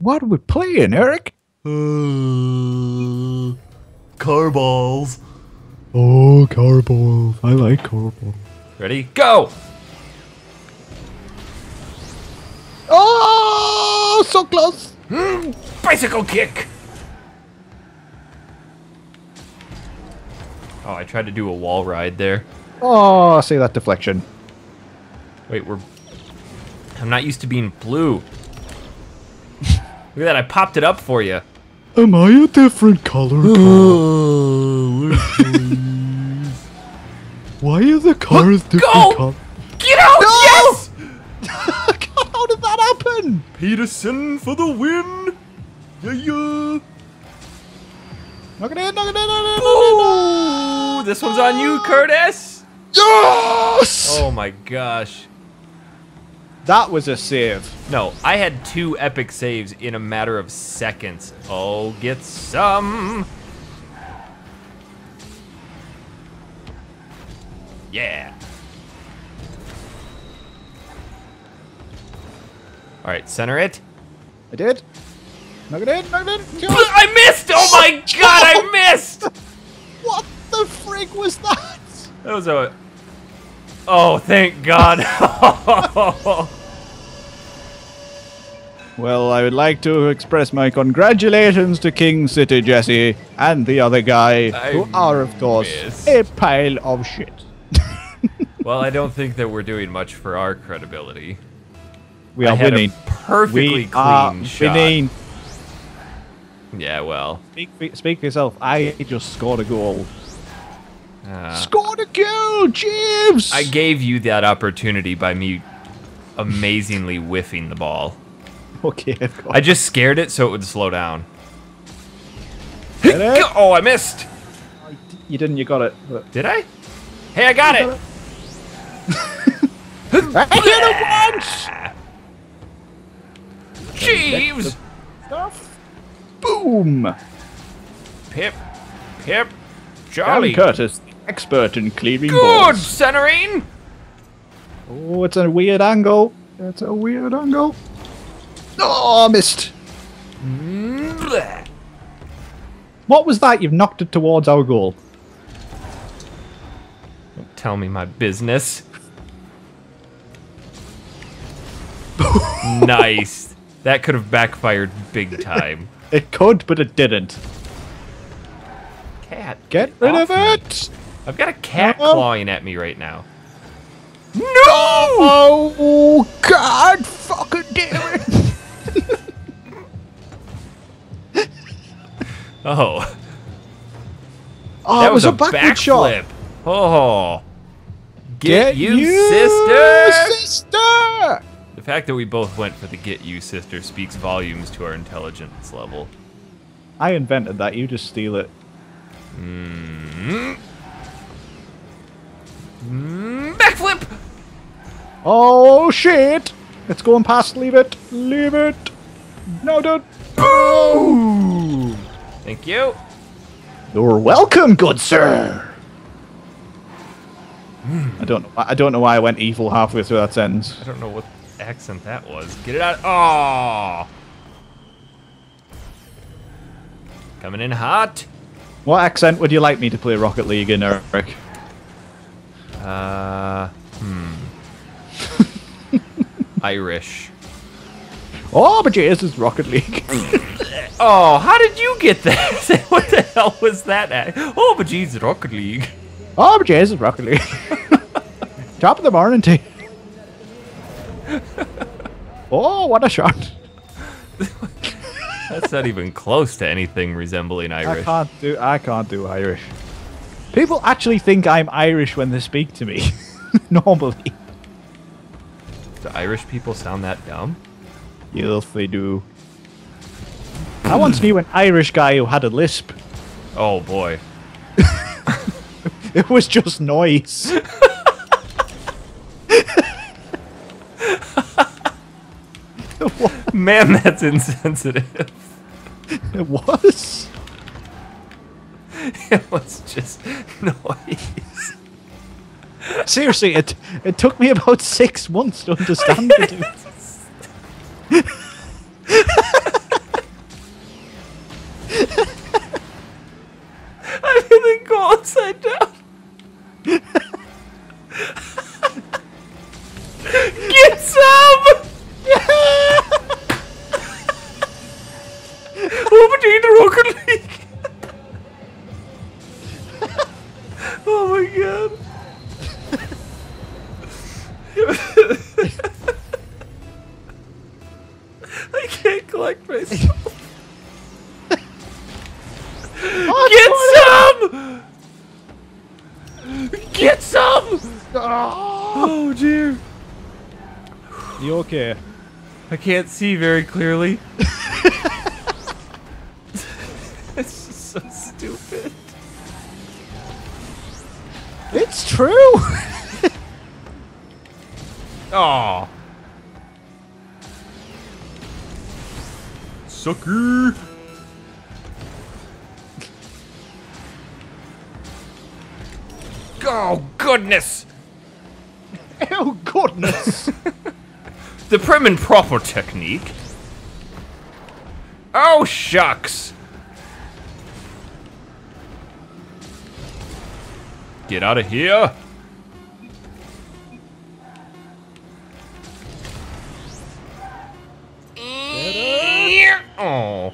What are we playing, Eric? Uh, car balls. Oh, car balls. I like car balls. Ready? Go! Oh, so close. Bicycle kick! Oh, I tried to do a wall ride there. Oh, I see that deflection. Wait, we're... I'm not used to being blue. Look at that, I popped it up for you. Am I a different color? Why are the cars different Go! color? Get out! Yes! How did that happen? Peterson for the win. Yeah, yeah. Knock it in, knock it in, knock it in. Ooh, this one's on you, Curtis! Yes! Oh my gosh. That was a save. No, I had two epic saves in a matter of seconds. Oh, get some. Yeah. All right, center it. I did. Knock it in, knock it in. Go. I missed! Oh my god, I missed! What the frig was that? That was a. Oh, thank God. Well, I would like to express my congratulations to King City Jesse and the other guy, I who are, of course, missed. a pile of shit. well, I don't think that we're doing much for our credibility. We are winning. perfectly We clean are shot. winning. Yeah, well. Speak, for- speak for yourself. I just scored a goal. uh, Scored a goal, Jeeves! I gave you that opportunity by me amazingly whiffing the ball. Okay. I just scared it so it would slow down. Oh, I missed. You didn't, you got it. But- Did I? Hey, I got it. I it once! Jeeves. Stuff. Boom! Pip. Pip. Charlie. Curtis, expert in clearing Good balls. centering. Oh, it's a weird angle. It's a weird angle. Oh, I missed. Bleh. What was that? You've knocked it towards our goal. Don't tell me my business. nice. That could have backfired big time. It could, but it didn't. Cat. Get rid off of me. it! I've got a cat No. clawing at me right now. No! Oh, God fucking damn it! Oh, Oh, that it was, was, a, a backward shot. backflip. Oh, get, you, sister. sister! The fact that we both went for the get you sister speaks volumes to our intelligence level. I invented that. You just steal it. Mm, backflip. Oh shit! It's going past. Leave it. Leave it. No, don't. Boom. Thank you. You're welcome, good sir. I don't know. I don't know why I went evil halfway through that sentence. I don't know what accent that was. Get it out. Oh. Coming in hot. What accent would you like me to play Rocket League in, Eric? Uh, hmm. Irish. Oh, but yes, it's Rocket League. Oh, how did you get that? what the hell was that? At? Oh, but geez, Rocket League. oh, but it's Rocket League. Top of the morning tea. oh, what a shot! That's not even close to anything resembling Irish. I can't do. I can't do Irish. People actually think I'm Irish when they speak to me. Normally, Do Irish people sound that dumb? yes, they do. I once knew an Irish guy who had a lisp. Oh boy. It was just noise. Man, that's insensitive. It was. it was just noise. Seriously, it it took me about six months to understand it. I can't collect myself. Oh, Get some! Get some! Ah! Oh dear. You okay? I can't see very clearly. it's just so stupid. It's true. Oh. Sucker. Oh goodness! oh goodness. The prim and proper technique. Oh shucks! Get out of here! Oh.